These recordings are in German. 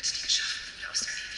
wird die Geschaffene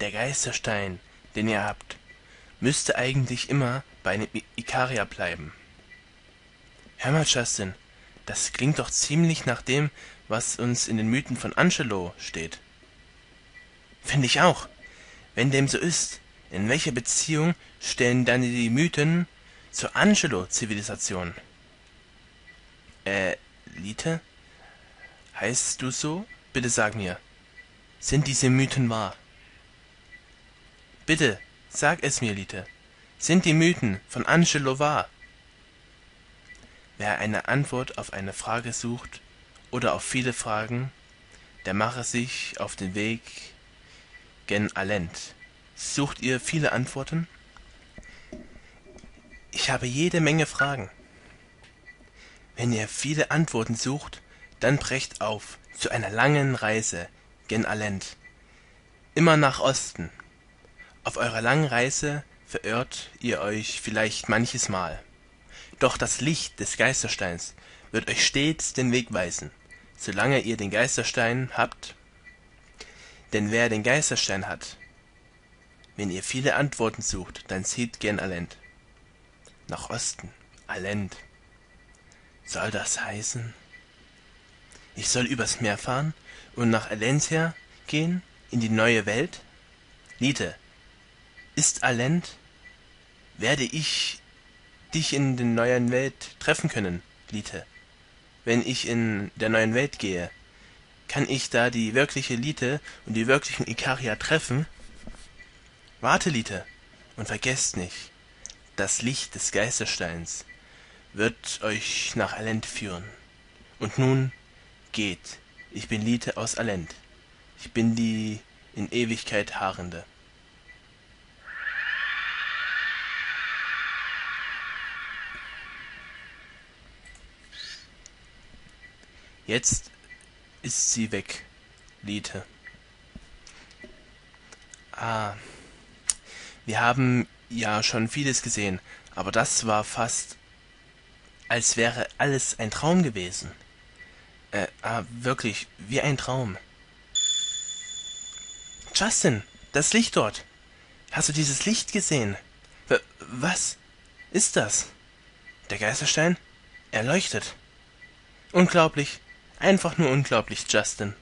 Der Geisterstein, den ihr habt, müsste eigentlich immer bei einem Ikaria bleiben. Hör mal, Justin, das klingt doch ziemlich nach dem, was uns in den Mythen von Angelo steht. Finde ich auch. Wenn dem so ist, in welcher Beziehung stehen dann die Mythen zur Angelo-Zivilisation? Äh, Lite? Heißt du so? Bitte sag mir. Sind diese Mythen wahr? Bitte, sag es mir, Lite. Sind die Mythen von Angelo wahr? Wer eine Antwort auf eine Frage sucht oder auf viele Fragen, der mache sich auf den Weg gen Alent. Sucht ihr viele Antworten? Ich habe jede Menge Fragen. Wenn ihr viele Antworten sucht, dann brecht auf zu einer langen Reise gen Alent. Immer nach Osten. Auf eurer langen Reise verirrt ihr euch vielleicht manches Mal. Doch das Licht des Geistersteins wird euch stets den Weg weisen, solange ihr den Geisterstein habt. Denn wer den Geisterstein hat, wenn ihr viele Antworten sucht, dann zieht gern Alent. Nach Osten, Alent. Soll das heißen? Ich soll übers Meer fahren und nach Alentia gehen, in die neue Welt? Lite, ist Alent? Werde ich dich in der neuen Welt treffen können, Lite? Wenn ich in der neuen Welt gehe, kann ich da die wirkliche Lite und die wirklichen Ikaria treffen? Warte, Lite, und vergesst nicht, das Licht des Geistersteins wird euch nach Alent führen. Und nun geht, ich bin Lite aus Alent. Ich bin die in Ewigkeit Haarende. Jetzt ist sie weg, Lite. Ah, wir haben ja schon vieles gesehen, aber das war fast, als wäre alles ein Traum gewesen. Äh, ah, wirklich, wie ein Traum. Justin, das Licht dort. Hast du dieses Licht gesehen? W was ist das? Der Geisterstein? Er leuchtet. Unglaublich. Einfach nur unglaublich, Justin.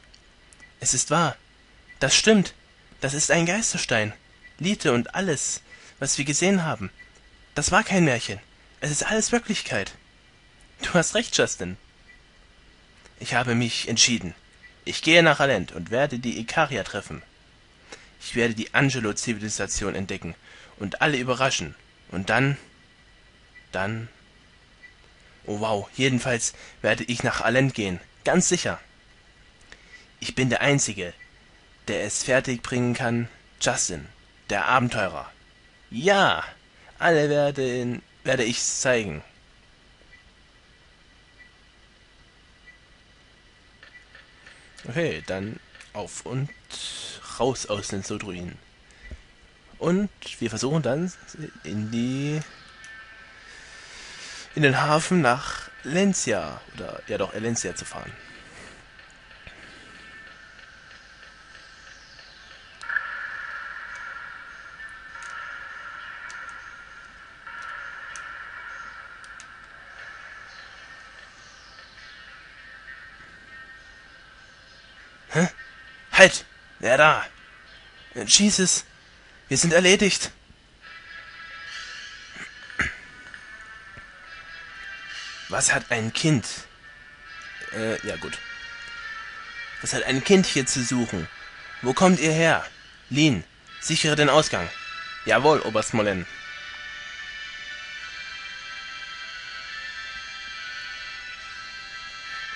Es ist wahr. Das stimmt. Das ist ein Geisterstein. Lite und alles, was wir gesehen haben. Das war kein Märchen. Es ist alles Wirklichkeit. Du hast recht, Justin. Ich habe mich entschieden. Ich gehe nach Alent und werde die Ikaria treffen. Ich werde die Angelo-Zivilisation entdecken und alle überraschen. Und dann... Dann... Oh wow, jedenfalls werde ich nach Alent gehen ganz sicher. Ich bin der Einzige, der es fertigbringen kann, Justin, der Abenteurer. Ja, alle werden, werde ich's zeigen. Okay, dann auf und raus aus den Sodruinen. Und wir versuchen dann in die in den Hafen nach Lencia oder ja doch Elencia zu fahren. Hä? Halt! Wer da? Jesus! Wir sind erledigt! Was hat ein Kind? Äh, ja gut. Was hat ein Kind hier zu suchen? Wo kommt ihr her? Lin, sichere den Ausgang. Jawohl, Oberst Mollen.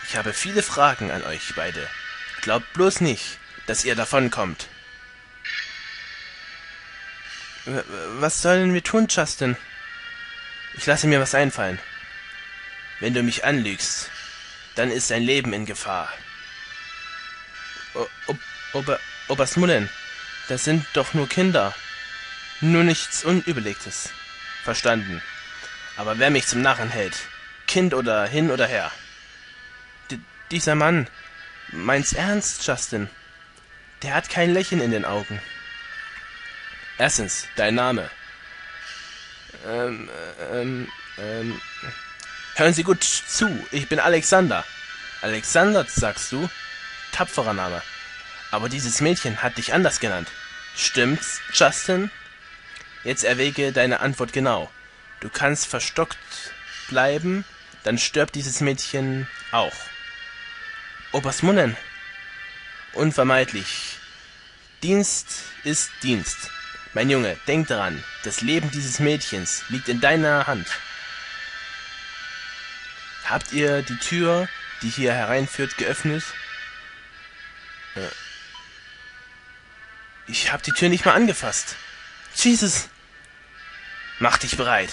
Ich habe viele Fragen an euch beide. Glaubt bloß nicht, dass ihr davonkommt. W was sollen wir tun, Justin? Ich lasse mir was einfallen. Wenn du mich anlügst, dann ist dein Leben in Gefahr. O Ob Ober Oberst Mullen, das sind doch nur Kinder. Nur nichts Unüberlegtes. Verstanden. Aber wer mich zum Narren hält, Kind oder hin oder her. D dieser Mann, Meinst ernst, Justin? Der hat kein Lächeln in den Augen. Erstens, dein Name. Ähm, ähm, ähm. Hören Sie gut zu, ich bin Alexander. Alexander, sagst du? Tapferer Name. Aber dieses Mädchen hat dich anders genannt. Stimmt's, Justin? Jetzt erwäge deine Antwort genau. Du kannst verstockt bleiben, dann stirbt dieses Mädchen auch. Oberst Munnen. Unvermeidlich. Dienst ist Dienst. Mein Junge, denk daran, das Leben dieses Mädchens liegt in deiner Hand. Habt ihr die Tür, die hier hereinführt, geöffnet? Äh. Ich hab die Tür nicht mal angefasst. Jesus! Mach dich bereit.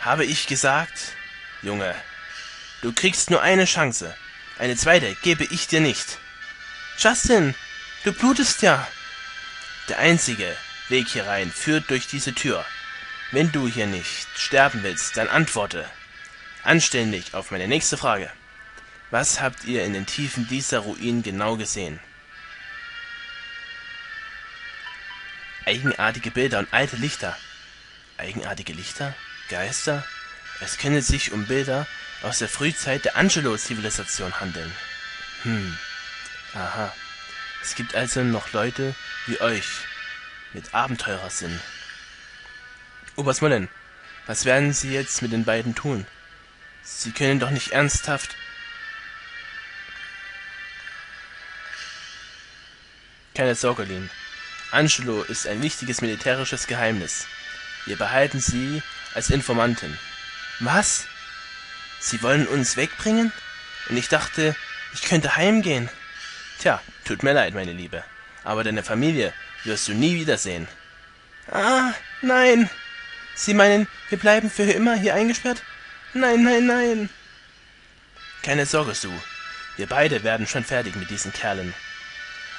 Habe ich gesagt? Junge, du kriegst nur eine Chance. Eine zweite gebe ich dir nicht. Justin, du blutest ja. Der einzige Weg hier rein führt durch diese Tür. Wenn du hier nicht sterben willst, dann antworte anständig auf meine nächste Frage. Was habt ihr in den Tiefen dieser Ruinen genau gesehen? Eigenartige Bilder und alte Lichter. Eigenartige Lichter? Geister? Es könnte sich um Bilder aus der Frühzeit der Angelo-Zivilisation handeln. Hm. Aha. Es gibt also noch Leute wie euch mit Abenteurersinn. Oberst Mullen, was werden Sie jetzt mit den beiden tun? Sie können doch nicht ernsthaft. Keine Sorge, Lin. Angelo ist ein wichtiges militärisches Geheimnis. Wir behalten Sie als Informantin. Was? Sie wollen uns wegbringen? Und ich dachte, ich könnte heimgehen. Tja, tut mir leid, meine Liebe. Aber deine Familie wirst du nie wiedersehen. Ah, nein. Sie meinen, wir bleiben für immer hier eingesperrt? Nein, nein, nein. Keine Sorge, Sue. Wir beide werden schon fertig mit diesen Kerlen.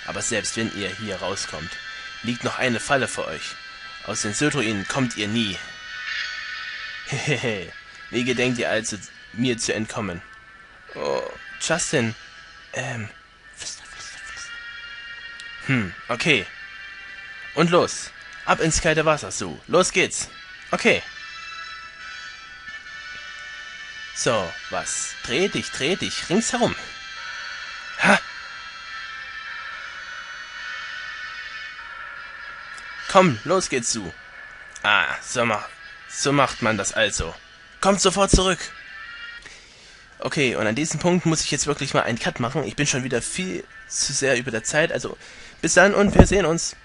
Aber selbst wenn ihr hier rauskommt, liegt noch eine Falle für euch. Aus den Södruinen kommt ihr nie. Hehehe. Wie gedenkt ihr also, mir zu entkommen. Oh, Justin. Ähm. Flüster, flüster, flüster. Hm, okay. Und los. Ab ins kalte Wasser, so. Los geht's. Okay. So, was? Dreh dich, dreh dich, ringsherum. Ha! Komm, los geht's zu. Ah, so, mach, so macht man das also. Kommt sofort zurück. Okay, und an diesem Punkt muss ich jetzt wirklich mal einen Cut machen. Ich bin schon wieder viel zu sehr über der Zeit. Also bis dann und wir sehen uns.